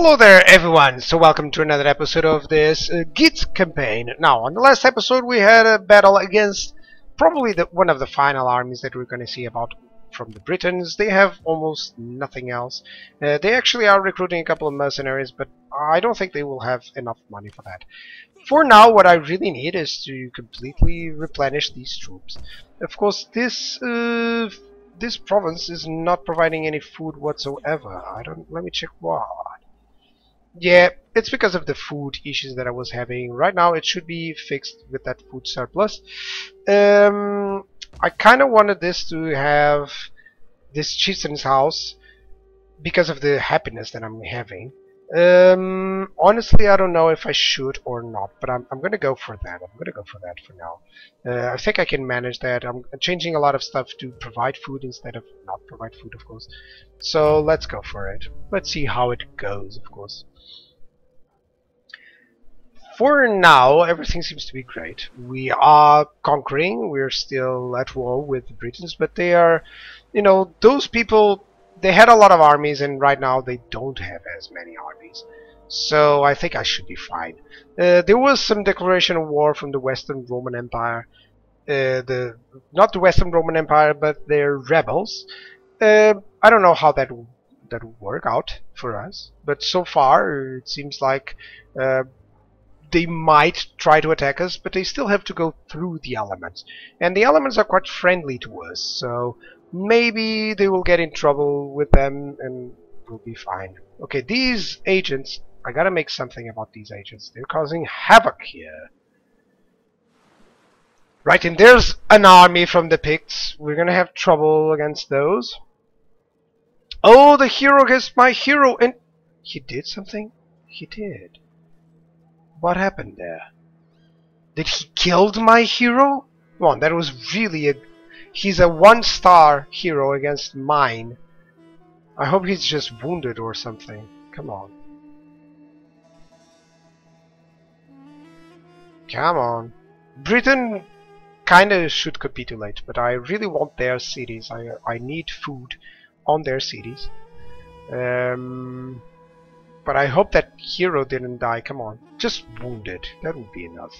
Hello there everyone, so welcome to another episode of this uh, Geat campaign. Now, on the last episode we had a battle against probably the, one of the final armies that we're going to see about from the Britons. They have almost nothing else. Uh, they actually are recruiting a couple of mercenaries, but I don't think they will have enough money for that. For now, what I really need is to completely replenish these troops. Of course, this uh, this province is not providing any food whatsoever. I don't. Let me check what. Yeah, it's because of the food issues that I was having. Right now, it should be fixed with that food surplus. Um, I kind of wanted this to have this chieftain's house because of the happiness that I'm having. Um, honestly, I don't know if I should or not, but I'm, I'm gonna go for that. I'm gonna go for that for now. Uh, I think I can manage that. I'm changing a lot of stuff to provide food instead of not provide food, of course. So let's go for it. Let's see how it goes, of course. For now, everything seems to be great. We are conquering. We're still at war with the Britons, but they are, you know, those people they had a lot of armies and right now they don't have as many armies. So I think I should be fine. Uh, there was some declaration of war from the Western Roman Empire uh, the not the Western Roman Empire but their rebels. Uh, I don't know how that that will work out for us but so far it seems like uh, they might try to attack us, but they still have to go through the Alamans. And the Alamans are quite friendly to us, so maybe they will get in trouble with them and we'll be fine. Okay, these agents, I gotta make something about these agents. They're causing havoc here. Right, and there's an army from the Picts. We're gonna have trouble against those. Oh, the hero gets my hero, and he did something? He did. What happened there? Did he killed my hero? Come on, that was really a... He's a one-star hero against mine. I hope he's just wounded or something. Come on. Come on. Britain kinda should capitulate, but I really want their cities. I I need food on their cities. Um, but I hope that hero didn't die. Come on. Just wounded. That would be enough.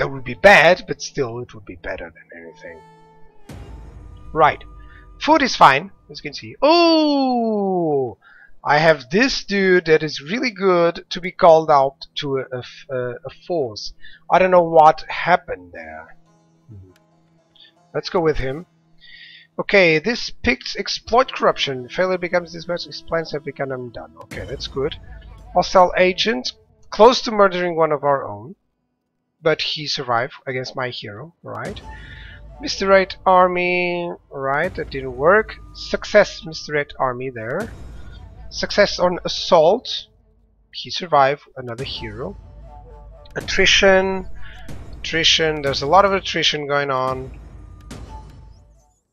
That would be bad, but still it would be better than anything. Right. Food is fine, as you can see. Oh! I have this dude that is really good to be called out to a, a, a force. I don't know what happened there. Hmm. Let's go with him. Okay, this Picts exploit corruption. Failure becomes this His plans have become undone. Okay, that's good. Hostile agent, close to murdering one of our own. But he survived against my hero, right? Mr. Red Army, right, that didn't work. Success, Mr. Red Army there. Success on Assault. He survived, another hero. Attrition, attrition, there's a lot of attrition going on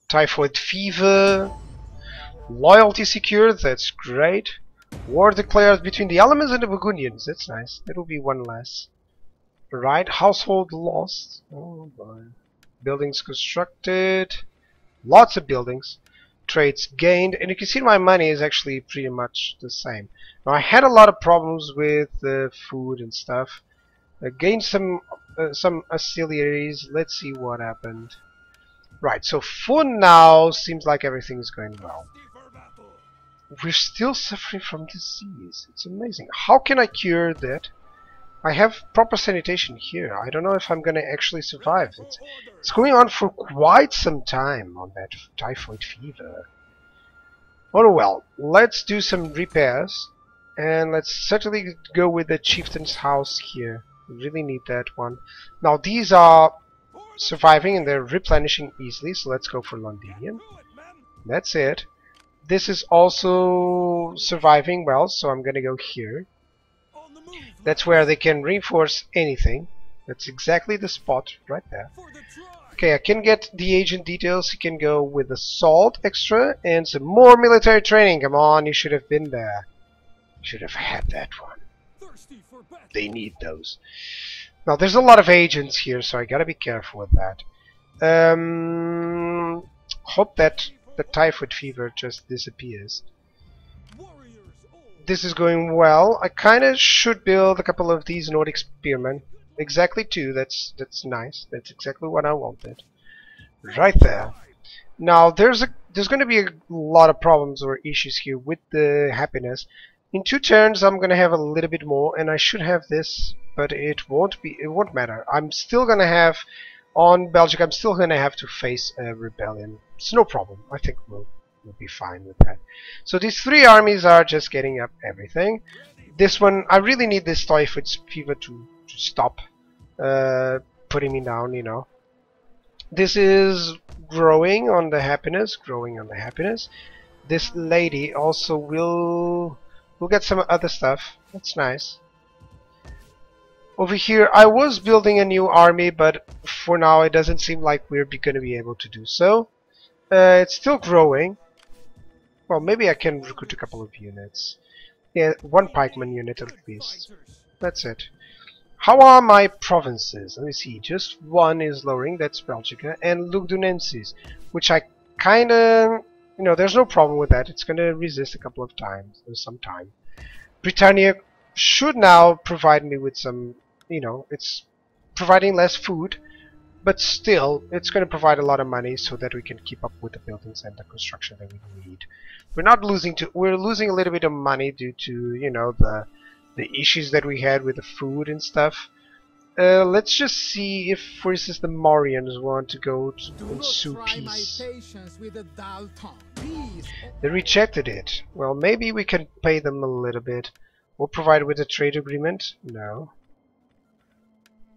typhoid fever, loyalty secured, that's great. War declared between the Alamans and the Burgundians, that's nice. That'll be one less. Right, household lost. Oh. Buildings constructed. Lots of buildings. Trades gained. And you can see my money is actually pretty much the same. Now I had a lot of problems with uh, food and stuff. I gained some uh, some auxiliaries. Let's see what happened. Right, so for now, seems like everything is going well. We're still suffering from disease. It's amazing. How can I cure that? I have proper sanitation here. I don't know if I'm gonna actually survive. It's, it's going on for quite some time on that typhoid fever. Oh well, let's do some repairs. And let's certainly go with the chieftain's house here. Really need that one. Now these are surviving and they're replenishing easily, so let's go for Londinium. That's it. This is also surviving well, so I'm gonna go here. That's where they can reinforce anything. That's exactly the spot right there. Okay, I can get the agent details. He can go with assault extra and some more military training. Come on, you should have been there. Should have had that one. They need those. Now there's a lot of agents here, so I gotta be careful with that. Um, hope that the typhoid fever just disappears. This is going well. I kind of should build a couple of these Nordic spearmen. Exactly two. That's that's nice. That's exactly what I wanted. Right there. Now there's a there's going to be a lot of problems or issues here with the happiness. In two turns, I'm going to have a little bit more, and I should have this, but it won't be. It won't matter. I'm still going to have on Belgium. I'm still going to have to face a rebellion. It's no problem. I think we'll be fine with that. So these three armies are just getting up everything. This one, I really need this typhoid fever to to stop uh, putting me down. You know. This is growing on the happiness, growing on the happiness. This lady also will will get some other stuff. That's nice. Over here, I was building a new army, but for now it doesn't seem like we're going to be able to do so. Uh, it's still growing. Well, maybe I can recruit a couple of units. Yeah, one pikeman unit at least. That's it. How are my provinces? Let me see. Just one is lowering, that's Belgica, and Lugdunensis, which I kinda... You know, there's no problem with that. It's gonna resist a couple of times, or some time. Britannia should now provide me with some, you know, it's providing less food, but still, it's going to provide a lot of money so that we can keep up with the buildings and the construction that we need. We're not losing to, we're losing a little bit of money due to, you know, the the issues that we had with the food and stuff. Uh, let's just see if, for instance, the Morians want to go to and sue peace. They rejected it. Well, maybe we can pay them a little bit. We'll provide with a trade agreement. No.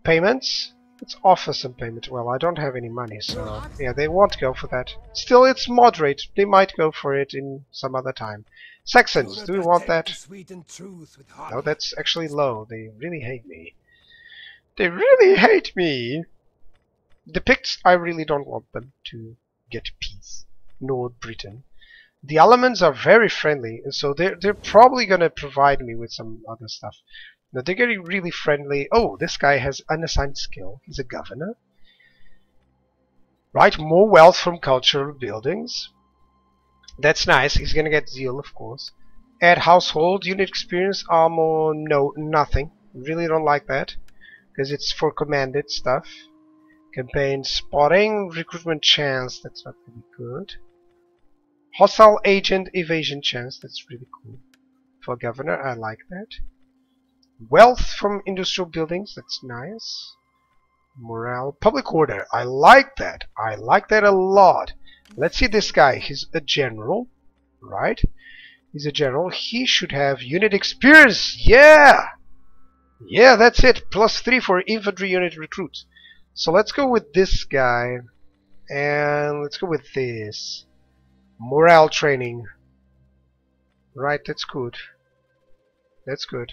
Payments? Let's offer some payment. Well, I don't have any money, so yeah, they won't go for that. Still, it's moderate. They might go for it in some other time. Saxons, do we want that? No, that's actually low. They really hate me. They really hate me! The Picts, I really don't want them to get peace. Nor Britain. The Alamans are very friendly, and so they're, they're probably going to provide me with some other stuff. Now they're getting really friendly. Oh, this guy has unassigned skill. He's a governor. Right, more wealth from cultural buildings. That's nice. He's gonna get zeal, of course. Add household, unit experience, armor, no, nothing. Really don't like that. Because it's for commanded stuff. Campaign spotting, recruitment chance, that's not really good. Hostile agent evasion chance, that's really cool. For governor, I like that. Wealth from industrial buildings, that's nice. Morale, public order, I like that. I like that a lot. Let's see this guy. He's a general, right? He's a general. He should have unit experience. Yeah! Yeah, that's it. Plus 3 for infantry unit recruits. So let's go with this guy. And let's go with this. Morale training. Right, that's good. That's good.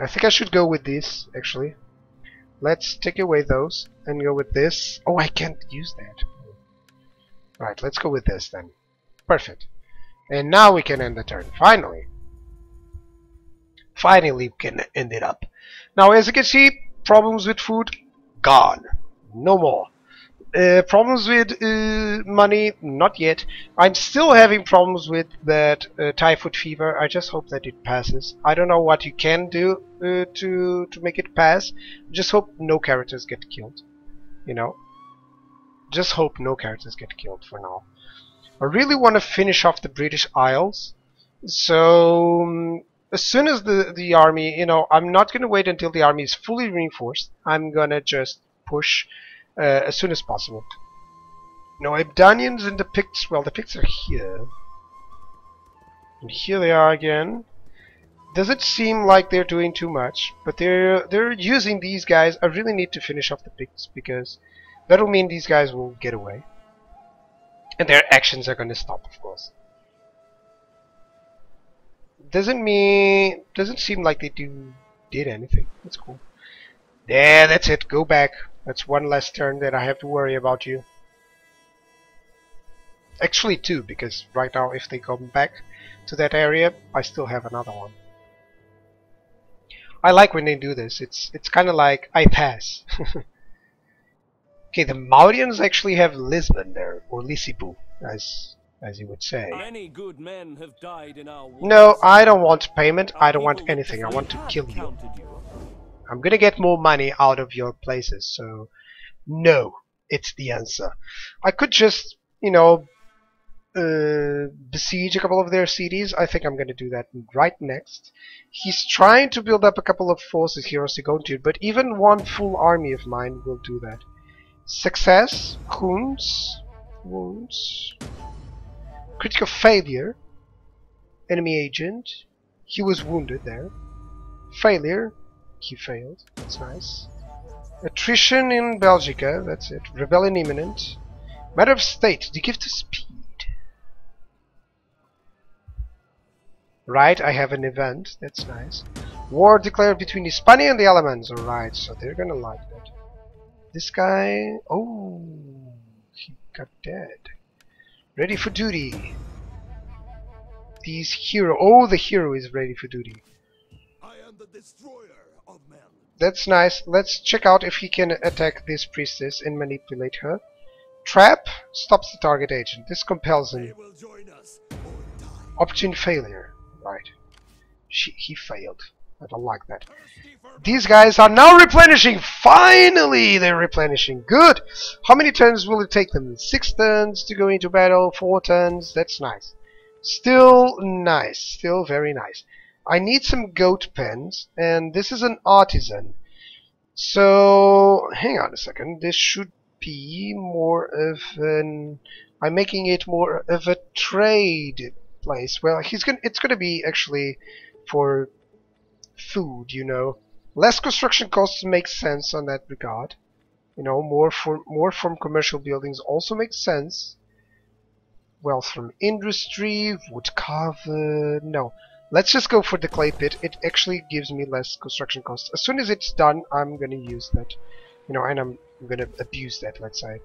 I think I should go with this, actually. Let's take away those and go with this. Oh, I can't use that. Right, let's go with this then. Perfect. And now we can end the turn. Finally. Finally we can end it up. Now, as you can see, problems with food, gone. No more. Uh, problems with uh, money, not yet. I'm still having problems with that uh, typhoid fever. I just hope that it passes. I don't know what you can do uh, to to make it pass. Just hope no characters get killed. You know, just hope no characters get killed for now. I really want to finish off the British Isles. So um, as soon as the the army, you know, I'm not gonna wait until the army is fully reinforced. I'm gonna just push uh, as soon as possible. No, Ebdanians and the Picts, well, the Picts are here. And here they are again. Doesn't seem like they're doing too much, but they're they're using these guys. I really need to finish off the Picts because that'll mean these guys will get away. And their actions are gonna stop, of course. Doesn't mean doesn't seem like they do did anything. That's cool. Yeah, that's it. Go back. That's one less turn that I have to worry about you. Actually two, because right now if they come back to that area, I still have another one. I like when they do this. It's it's kind of like I pass. okay, the Mauryan's actually have Lisbon there, or Lisipu, as as you would say. Many good men have died in our. No, I don't want payment. I don't want anything. I want to kill you. I'm gonna get more money out of your places, so no, it's the answer. I could just, you know, uh, besiege a couple of their cities. I think I'm gonna do that right next. He's trying to build up a couple of forces here go to, but even one full army of mine will do that. Success, wounds, wounds, critical failure, enemy agent. He was wounded there. Failure, he failed. That's nice. Attrition in Belgica, that's it. Rebellion imminent. Matter of state, the gift of speed. Right, I have an event, that's nice. War declared between Hispania and the Alamans, alright, so they're gonna like that. This guy, oh, he got dead. Ready for duty. These hero, oh, the hero is ready for duty. I am the destroyer. That's nice. Let's check out if he can attack this priestess and manipulate her. Trap stops the target agent. This compels him. will join us or die. Opportune failure. Right. She, he failed. I don't like that. These guys are now replenishing. Finally, they're replenishing. Good. How many turns will it take them? Six turns to go into battle. Four turns. That's nice. Still nice. Still very nice. I need some goat pens, and this is an artisan. So, hang on a second. This should be more of an. I'm making it more of a trade place. Well, he's gonna. It's gonna be actually for food. You know, less construction costs make sense on that regard. You know, more for more from commercial buildings also makes sense. Wealth from industry, wood carver. No, let's just go for the clay pit. It actually gives me less construction costs. As soon as it's done, I'm gonna use that. You know, and I'm gonna abuse that. Let's say.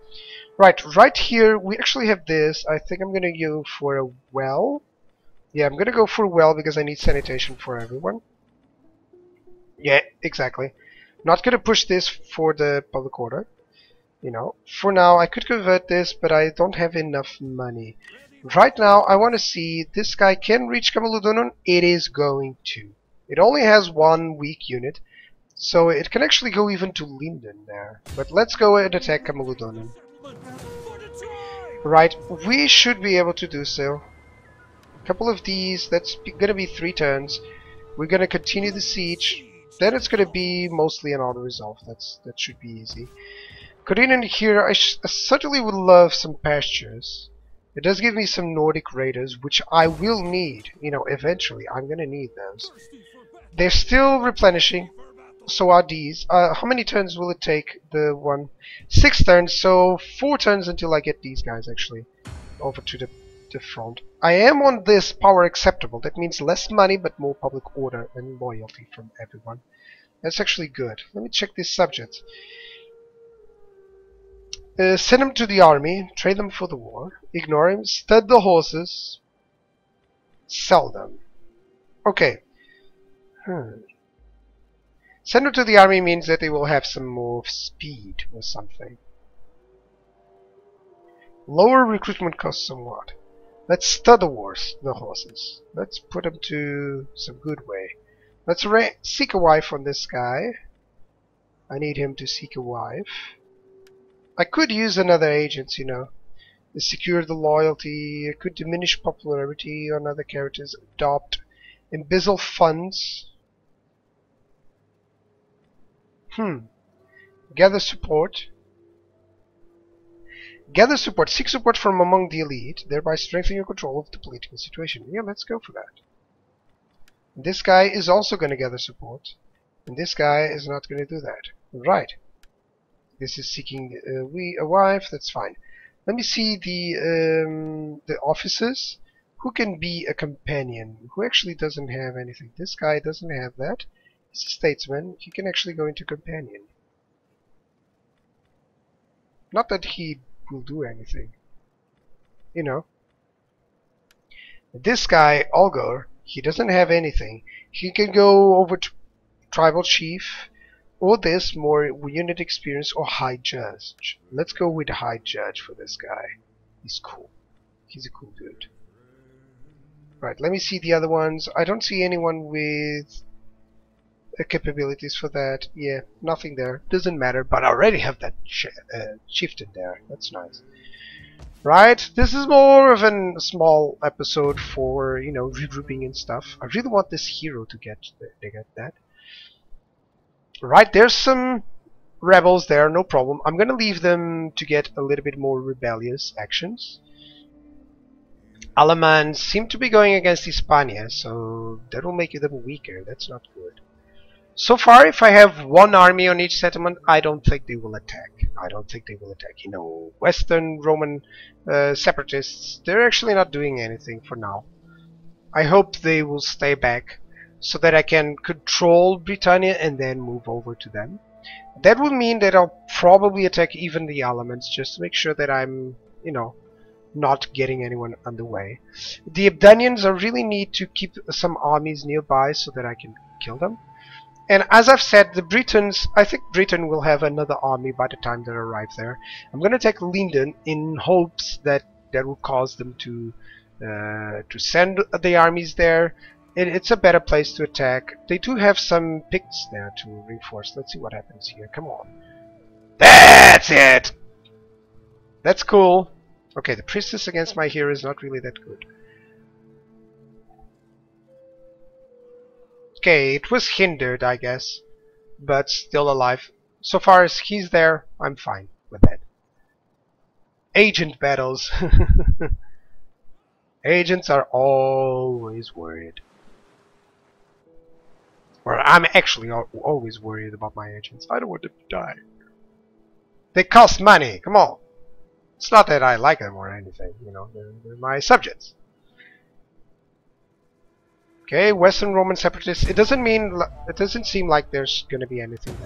Right, right here we actually have this. I think I'm gonna go for a well. Yeah, I'm gonna go for a well because I need sanitation for everyone. Yeah, exactly. Not gonna push this for the public order. You know, for now I could convert this, but I don't have enough money. Right now I want to see this guy can reach Camulodunum. It is going to. It only has one weak unit, so it can actually go even to Linden there. But let's go and attack Camulodunum. Right, we should be able to do so. A couple of these, that's gonna be three turns. We're gonna continue the siege. Then it's gonna be mostly an auto resolve. That's that should be easy. Corinne here, I, I certainly would love some pastures. It does give me some Nordic raiders, which I will need. You know, eventually I'm gonna need those. They're still replenishing. So are these. Uh, how many turns will it take? The one, six turns. So four turns until I get these guys actually over to the the front. I am on this power acceptable. That means less money, but more public order and loyalty from everyone. That's actually good. Let me check this subject. Uh, send him to the army. Train them for the war. Ignore him. Stud the horses. Sell them. Okay. Hmm. Send them to the army means that they will have some more speed or something. Lower recruitment costs somewhat. Let's stud the horse, the horses. Let's put them to some good way. Let's seek a wife on this guy. I need him to seek a wife. I could use another agent, you know. Secure the loyalty. it could diminish popularity on other characters. Adopt. Embezzle funds. Hmm. Gather support. Gather support. Seek support from among the elite, thereby strengthening your control of the political situation. Yeah, let's go for that. This guy is also going to gather support. And this guy is not going to do that. Right. This is seeking uh, we a wife. That's fine. Let me see the um, the officers. Who can be a companion? Who actually doesn't have anything? This guy doesn't have that. He's a statesman. He can actually go into companion. Not that he will do anything. You know. This guy, Olgor, he doesn't have anything. He can go over to tribal chief, or this more unit experience, or high judge. Let's go with high judge for this guy. He's cool. He's a cool dude. Right, let me see the other ones. I don't see anyone with uh, capabilities for that. Yeah, nothing there. Doesn't matter, but I already have that ch uh, there. That's nice. Right, this is more of a small episode for, you know, regrouping and stuff. I really want this hero to get, to get that. Right, there's some rebels there, no problem. I'm gonna leave them to get a little bit more rebellious actions. Alamans seem to be going against Hispania, so that will make them weaker. That's not good. So far, if I have one army on each settlement, I don't think they will attack. I don't think they will attack. You know, Western Roman uh, separatists, they're actually not doing anything for now. I hope they will stay back so that I can control Britannia and then move over to them. That would mean that I'll probably attack even the Alamans just to make sure that I'm, you know, not getting anyone underway. The Ebdanians I really need to keep some armies nearby so that I can kill them. And as I've said, the Britons, I think Britain will have another army by the time they arrive there. I'm going to take Linden in hopes that that will cause them to uh, to send the armies there. It, it's a better place to attack. They do have some Picts there to reinforce. Let's see what happens here. Come on. That's it! That's cool. Okay, the priestess against my hero is not really that good. Okay, it was hindered, I guess, but still alive. So far as he's there, I'm fine with that. Agent battles. Agents are always worried. Or I'm actually always worried about my agents. I don't want them to die. They cost money, come on. It's not that I like them or anything, you know, they're, they're my subjects. Okay, Western Roman separatists. It doesn't mean it doesn't seem like there's gonna be anything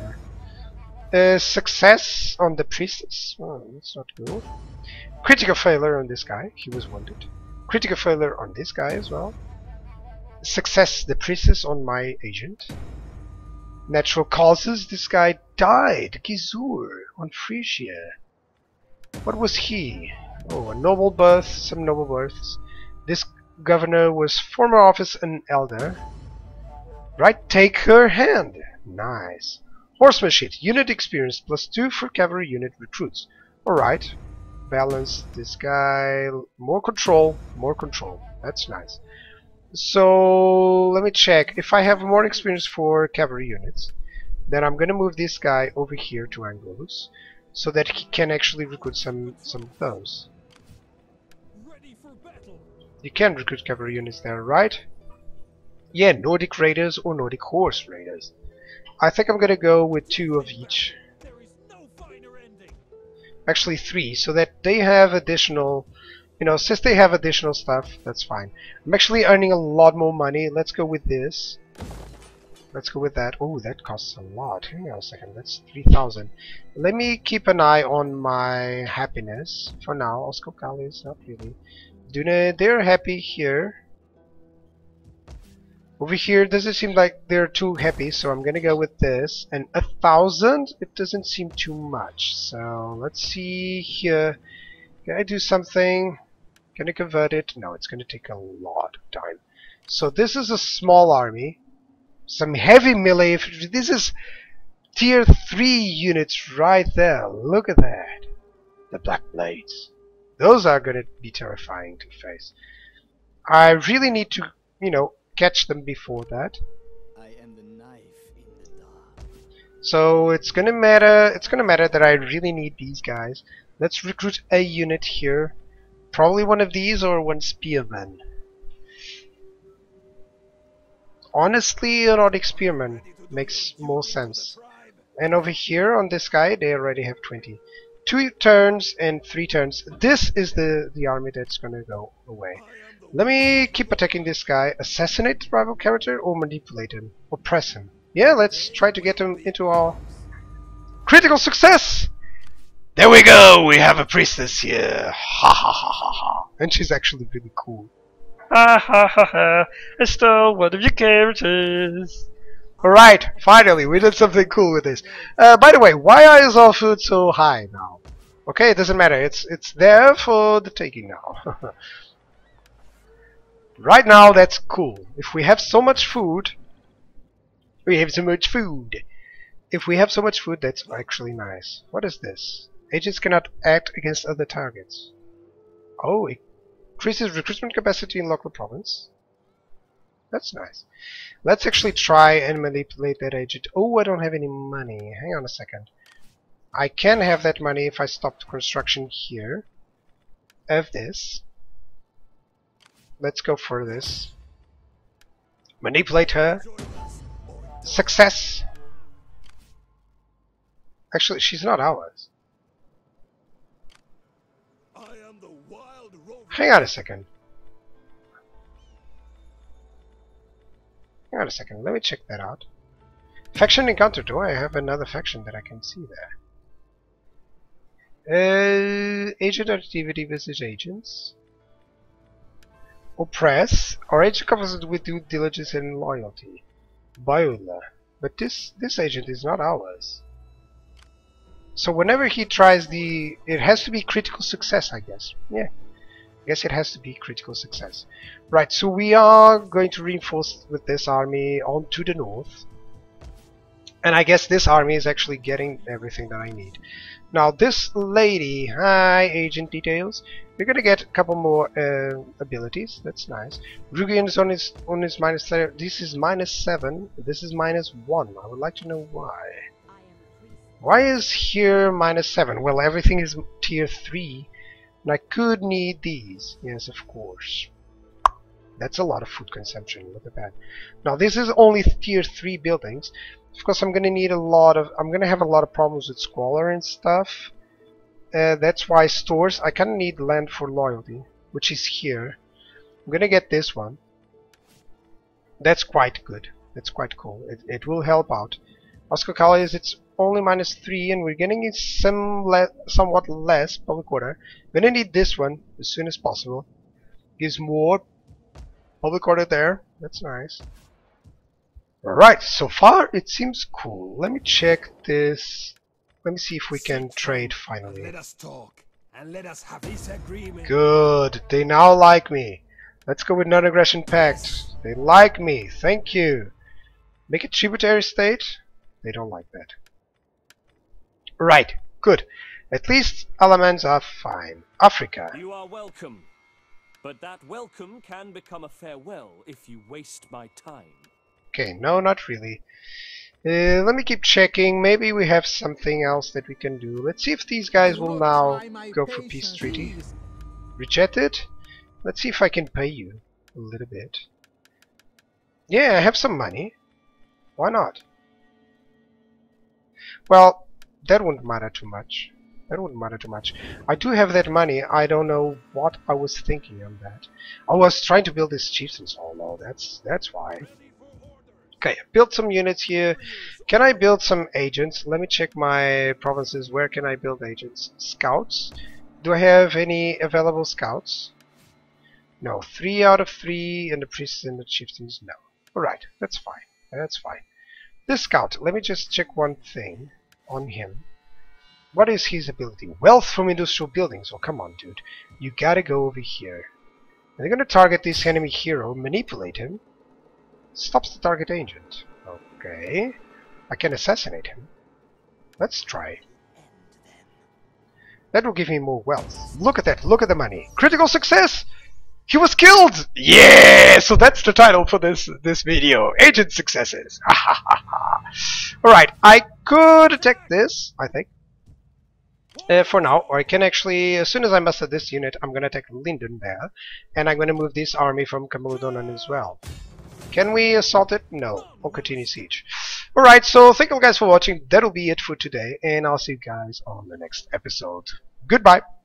there. Success on the priestess. Oh, that's not good. Critical failure on this guy. He was wounded. Critical failure on this guy as well. Success the priestess on my agent. Natural causes. This guy died. Gizur on Frisia. What was he? Oh, a noble birth. Some noble births. This governor was former office and elder. Right, take her hand. Nice. Horsemanship, unit experience plus 2 for cavalry unit recruits. Alright. Balance this guy. More control, more control. That's nice. So, let me check. If I have more experience for cavalry units, then I'm gonna move this guy over here to Angulus so that he can actually recruit some, some of those. Ready for battle. You can recruit cavalry units there, right? Yeah, Nordic Raiders or Nordic Horse Raiders. I think I'm gonna go with two of each. There is no finer ending. Actually three, so that they have additional... You know, since they have additional stuff, that's fine. I'm actually earning a lot more money. Let's go with this. Let's go with that. Oh, that costs a lot. Hang on a second. That's 3,000. Let me keep an eye on my happiness. For now, Oscar is not really. Dune, they're happy here. Over here, doesn't seem like they're too happy, so I'm gonna go with this. And a thousand? It doesn't seem too much. So let's see here. Can I do something? Can I convert it? No, it's gonna take a lot of time. So this is a small army. Some heavy melee infantry. This is tier 3 units right there. Look at that. The Black Blades. Those are gonna be terrifying to face. I really need to, you know, catch them before that. I am the knife in the dark. So it's gonna matter it's gonna matter that I really need these guys. Let's recruit a unit here. Probably one of these or one spearman. Honestly, Nordic spearman makes more sense. And over here on this guy, they already have 20. Two turns and three turns. This is the, the army that's gonna go away. Let me keep attacking this guy. Assassinate rival character or manipulate him. Or press him. Yeah, let's try to get him into our... Critical success! There we go! We have a priestess here! Ha ha ha ha ha! And she's actually really cool. Ha ha ha ha! I stole one of your characters! Alright, finally, we did something cool with this. Uh, by the way, why is our food so high now? Okay, it doesn't matter. It's it's there for the taking now. right now, that's cool. If we have so much food, we have so much food. If we have so much food, that's actually nice. What is this? Agents cannot act against other targets. Oh, it increases recruitment capacity in local province. That's nice. Let's actually try and manipulate that agent. Oh, I don't have any money. Hang on a second. I can have that money if I stop the construction here of this. Let's go for this. Manipulate her. Success! Actually, she's not ours. I am the wild rover. Hang on a second. Hang on a second, let me check that out. Faction encounter, do I have another faction that I can see there? Uh, agent activity versus agents. Oppress. Our agent covers with due diligence and loyalty. Biola. But this this agent is not ours. So whenever he tries the... It has to be critical success, I guess. Yeah. Guess it has to be critical success. Right, so we are going to reinforce with this army on to the north. And I guess this army is actually getting everything that I need. Now this lady, hi agent details. You're gonna get a couple more uh, abilities. That's nice. Rugian is on his on his minus. This is minus seven. This is minus one. I would like to know why. Why is here minus seven? Well, everything is tier three, and I could need these. Yes, of course. That's a lot of food consumption. Look at that. Now this is only tier three buildings. Of course, I'm gonna need a lot of. I'm gonna have a lot of problems with squalor and stuff. Uh, that's why stores. I kind of need land for loyalty, which is here. I'm gonna get this one. That's quite good. That's quite cool. It, it will help out. Oscar is it's only minus three, and we're getting it some le somewhat less public order. We're gonna need this one as soon as possible. Gives more public order there. That's nice. Alright, so far it seems cool. Let me check this. Let me see if we can trade finally. Let us talk and let us have this agreement. Good, they now like me. Let's go with non-aggression pact. They like me, thank you. Make it tributary state? They don't like that. Right, good. At least Alamans are fine. Africa. You are welcome. But that welcome can become a farewell if you waste my time. Okay, no, not really. Uh, let me keep checking. Maybe we have something else that we can do. Let's see if these guys will now go for peace treaty. Rejected? Let's see if I can pay you a little bit. Yeah, I have some money. Why not? Well, that wouldn't matter too much. That wouldn't matter too much. I do have that money. I don't know what I was thinking on that. I was trying to build this chieftain's hall. No, that's that's why. Okay, I built some units here. Can I build some agents? Let me check my provinces. Where can I build agents? Scouts? Do I have any available scouts? No. Three out of three, and the priests and the chieftains, no. Alright, that's fine. That's fine. This scout, let me just check one thing on him. What is his ability? Wealth from industrial buildings. Oh, come on, dude. You gotta go over here. And they're gonna target this enemy hero, manipulate him. Stops the target agent. Okay. I can assassinate him. Let's try. That will give me more wealth. Look at that. Look at the money. Critical success! He was killed! Yeah! So that's the title for this this video. Agent successes. Alright, I could attack this, I think. Uh, for now, or I can actually, as soon as I master this unit, I'm gonna attack Linden there, and I'm gonna move this army from Camalodon as well. Can we assault it? No. We'll continue siege. Alright, so thank you guys for watching. That'll be it for today, and I'll see you guys on the next episode. Goodbye!